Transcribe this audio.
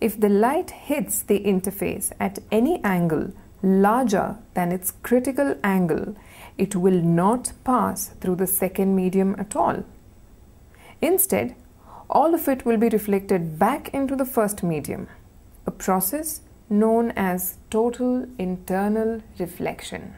If the light hits the interface at any angle larger than its critical angle, it will not pass through the second medium at all. Instead, all of it will be reflected back into the first medium, a process known as total internal reflection.